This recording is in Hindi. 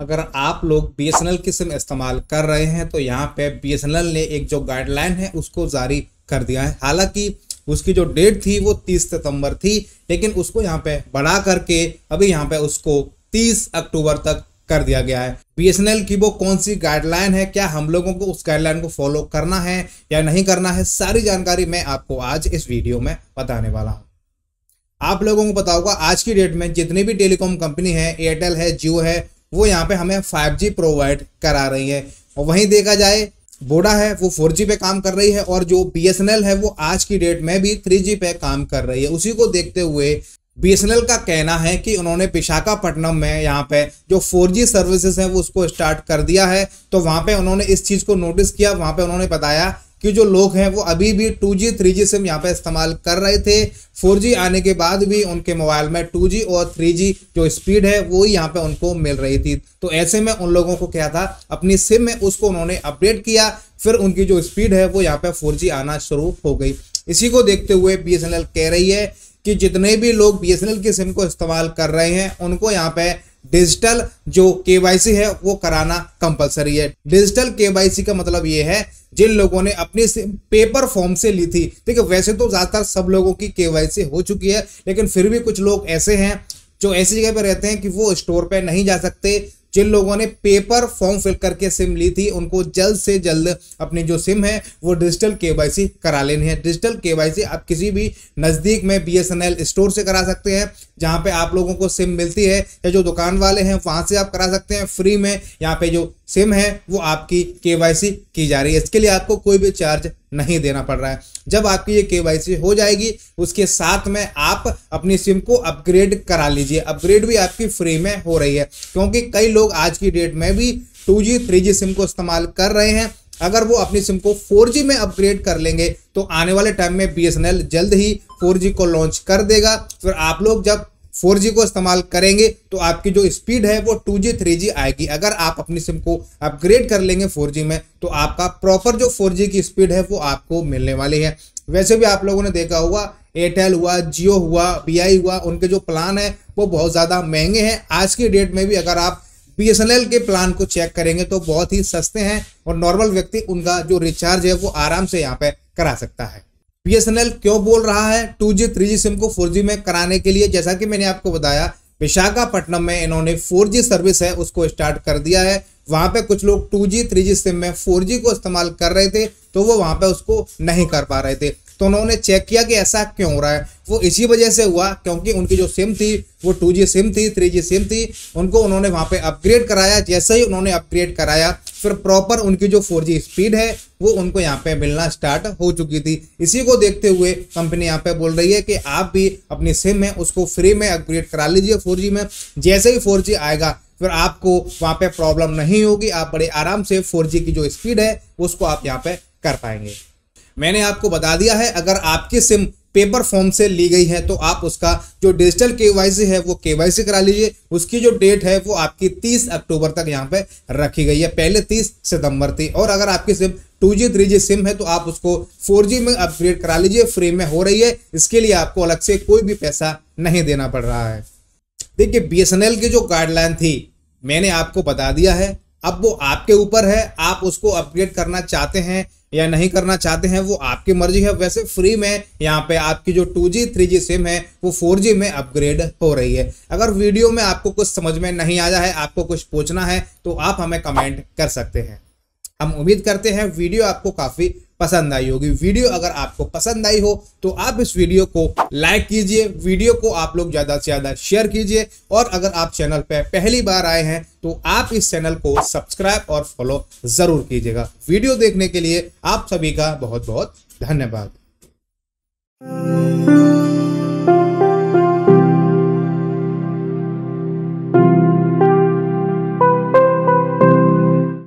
अगर आप लोग बी एस एन की सिम इस्तेमाल कर रहे हैं तो यहाँ पे बी एस एन एल ने एक जो गाइडलाइन है, उसको जारी कर दिया है। हालाँकि उसकी जो डेट थी, वो 30 सितंबर थी, लेकिन उसको यहाँ पे बढ़ा करके अभी यहाँ पे उसको 30 अक्टूबर तक कर दिया गया है। बी एस एन एल की वो कौन सी गाइडलाइन है, क्या हम लोगों को उस गाइडलाइन को फॉलो करना है या नहीं करना है, सारी जानकारी मैं आपको आज इस वीडियो में बताने वाला हूँ। आप लोगों को पता होगा, आज की डेट में जितनी भी टेलीकॉम कंपनी है एयरटेल है जियो है वो यहाँ पे हमें 5G प्रोवाइड करा रही है। और वहीं देखा जाए बोडा है, वो 4G पे काम कर रही है और जो BSNL है, वो आज की डेट में भी 3G पे काम कर रही है। उसी को देखते हुए BSNL का कहना है कि उन्होंने विशाखापट्टनम में यहाँ पे जो 4G सर्विसेज़ है, वो उसको स्टार्ट कर दिया है। तो वहाँ पे उन्होंने इस चीज़ को नोटिस किया, वहाँ पे उन्होंने बताया कि जो लोग हैं वो अभी भी 2G 3G सिम यहाँ पे इस्तेमाल कर रहे थे। 4G आने के बाद भी उनके मोबाइल में 2G और 3G जो स्पीड है, वो यहाँ पे उनको मिल रही थी। तो ऐसे में उन लोगों को क्या था? अपनी सिम में उसको उन्होंने अपडेट किया, फिर उनकी जो स्पीड है, वो यहाँ पे फोर आना शुरू हो गई। इसी को देखते हुए BSNL कह रही है कि जितने भी लोग बी की सिम को इस्तेमाल कर रहे हैं, उनको यहाँ पे डिजिटल जो केवाईसी है, वो कराना कंपलसरी है। डिजिटल केवाईसी का मतलब ये है, जिन लोगों ने अपनी पेपर फॉर्म से ली थी, ठीक है, वैसे तो ज़्यादातर सब लोगों की केवाईसी हो चुकी है, लेकिन फिर भी कुछ लोग ऐसे हैं, जो ऐसी जगह पर रहते हैं कि वो स्टोर पे नहीं जा सकते जिन लोगों ने पेपर फॉर्म फिल करके सिम ली थी, उनको जल्द से जल्द अपनी जो सिम है, वो डिजिटल केवाईसी करा लेनी है। डिजिटल केवाईसी आप किसी भी नज़दीक में बीएसएनएल स्टोर से करा सकते हैं, जहाँ पे आप लोगों को सिम मिलती है, या जो दुकान वाले हैं, वहाँ से आप करा सकते हैं। फ्री में यहाँ पे जो सिम है, वो आपकी केवाईसी की जा रही है। इसके लिए आपको कोई भी चार्ज नहीं देना पड़ रहा है। जब आपकी ये केवाईसी हो जाएगी, उसके साथ में आप अपनी सिम को अपग्रेड करा लीजिए। अपग्रेड भी आपकी फ्री में हो रही है, क्योंकि कई लोग आज की डेट में भी two G, three G SIM को इस्तेमाल कर रहे हैं। अगर वो अपनी सिम को 4G में अपग्रेड कर लेंगे तो आने वाले टाइम में BSNL जल्द ही 4G को लॉन्च कर देगा। फिर आप लोग जब 4G को इस्तेमाल करेंगे तो आपकी जो स्पीड है वो 2G 3G आएगी। अगर आप अपनी सिम को अपग्रेड कर लेंगे 4G में तो आपका प्रॉपर जो 4G की स्पीड है वो आपको मिलने वाली है। वैसे भी आप लोगों ने देखा होगा एयरटेल हुआ जियो हुआ बी हुआ, उनके जो प्लान है वो बहुत ज़्यादा महँगे हैं। आज की डेट में भी अगर आप बी के प्लान को चेक करेंगे तो बहुत ही सस्ते हैं और नॉर्मल व्यक्ति उनका जो रिचार्ज है वो आराम से यहाँ पे करा सकता है। बीएसएनएल क्यों बोल रहा है? 2G 3G सिम को 4G में कराने के लिए, जैसा कि मैंने आपको बताया, विशाखापट्टनम में इन्होंने 4G सर्विस है, उसको स्टार्ट कर दिया है। वहाँ पे कुछ लोग 2G 3G सिम में 4G को इस्तेमाल कर रहे थे तो वो वहाँ पे उसको नहीं कर पा रहे थे। तो उन्होंने चेक किया कि ऐसा क्यों हो रहा है। वो इसी वजह से हुआ, क्योंकि उनकी जो सिम थी, वो टू जी सिम थी थ्री जी सिम थी, उनको उन्होंने वहाँ पे अपग्रेड कराया। जैसे ही उन्होंने अपग्रेड कराया फिर प्रॉपर उनकी जो फोर स्पीड है, वो उनको यहाँ पे मिलना स्टार्ट हो चुकी थी। इसी को देखते हुए कंपनी यहाँ पे बोल रही है कि आप भी अपनी सिम है, उसको फ्री में अपग्रेड करा लीजिए फोर में। जैसे ही फोर आएगा, फिर आपको वहाँ पे प्रॉब्लम नहीं होगी। आप बड़े आराम से फोर की जो स्पीड है, उसको आप यहाँ पे कर पाएँगे। मैंने आपको बता दिया है, अगर आपकी सिम पेपर फॉर्म से ली गई है तो आप उसका जो डिजिटल केवाईसी है, वो केवाईसी करा लीजिए। उसकी जो डेट है, वो आपकी 30 अक्टूबर तक यहाँ पे रखी गई है। पहले 30 सितंबर थी, और अगर आपकी सिम 2G 3G सिम है तो आप उसको 4G में अपग्रेड करा लीजिए, फ्री में हो रही है। इसके लिए आपको अलग से कोई भी पैसा नहीं देना पड़ रहा है। देखिए BSNL की जो गाइडलाइन थी, मैंने आपको बता दिया है। अब वो आपके ऊपर है, आप उसको अपग्रेड करना चाहते हैं या नहीं करना चाहते हैं, वो आपकी मर्ज़ी है। वैसे फ्री में यहाँ पे आपकी जो 2G 3G सिम है, वो 4G में अपग्रेड हो रही है। अगर वीडियो में आपको कुछ समझ में नहीं आया है, आपको कुछ पूछना है तो आप हमें कमेंट कर सकते हैं। हम उम्मीद करते हैं वीडियो आपको काफ़ी पसंद आई होगी। वीडियो अगर आपको पसंद आई हो तो आप इस वीडियो को लाइक कीजिए, वीडियो को आप लोग ज़्यादा से ज़्यादा शेयर कीजिए, और अगर आप चैनल पर पहली बार आए हैं तो आप इस चैनल को सब्सक्राइब और फॉलो ज़रूर कीजिएगा। वीडियो देखने के लिए आप सभी का बहुत बहुत धन्यवाद।